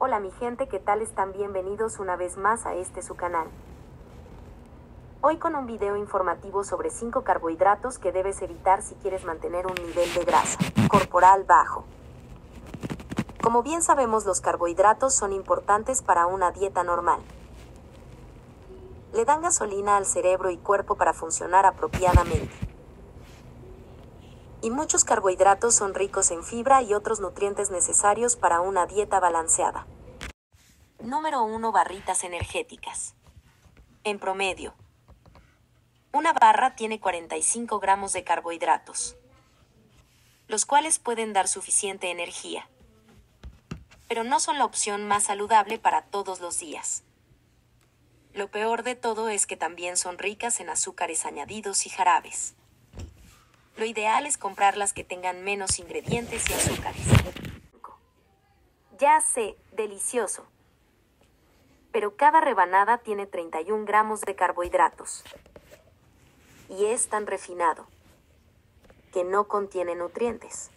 Hola mi gente, ¿qué tal están? Bienvenidos una vez más a este su canal. Hoy con un video informativo sobre 5 carbohidratos que debes evitar si quieres mantener un nivel de grasa corporal bajo. Como bien sabemos, los carbohidratos son importantes para una dieta normal. Le dan gasolina al cerebro y cuerpo para funcionar apropiadamente. Y muchos carbohidratos son ricos en fibra y otros nutrientes necesarios para una dieta balanceada. Número 1. Barritas energéticas. En promedio, una barra tiene 45 gramos de carbohidratos, los cuales pueden dar suficiente energía, pero no son la opción más saludable para todos los días. Lo peor de todo es que también son ricas en azúcares añadidos y jarabes. Lo ideal es comprar las que tengan menos ingredientes y azúcares. Ya sé, delicioso. Pero cada rebanada tiene 31 gramos de carbohidratos. Y es tan refinado que no contiene nutrientes.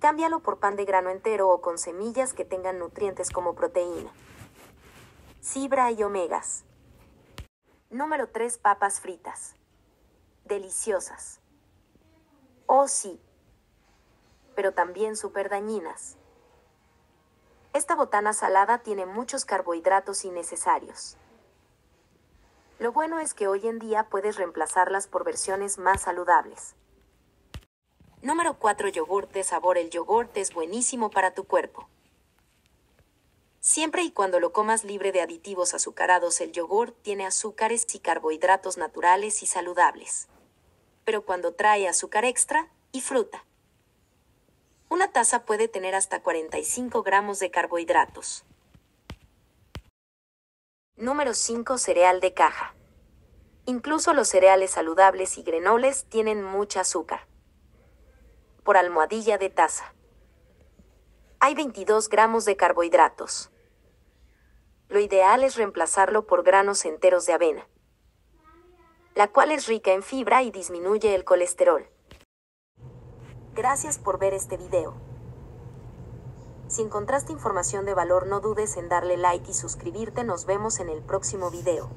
Cámbialo por pan de grano entero o con semillas que tengan nutrientes como proteína, fibra y omegas. Número 3. Papas fritas. Deliciosas. Oh sí, pero también súper dañinas. Esta botana salada tiene muchos carbohidratos innecesarios. Lo bueno es que hoy en día puedes reemplazarlas por versiones más saludables. Número 4. Yogurt de sabor. El yogurt es buenísimo para tu cuerpo. Siempre y cuando lo comas libre de aditivos azucarados, el yogurt tiene azúcares y carbohidratos naturales y saludables pero cuando trae azúcar extra y fruta. Una taza puede tener hasta 45 gramos de carbohidratos. Número 5. Cereal de caja. Incluso los cereales saludables y grenoles tienen mucha azúcar. Por almohadilla de taza. Hay 22 gramos de carbohidratos. Lo ideal es reemplazarlo por granos enteros de avena la cual es rica en fibra y disminuye el colesterol. Gracias por ver este video. Si encontraste información de valor no dudes en darle like y suscribirte. Nos vemos en el próximo video.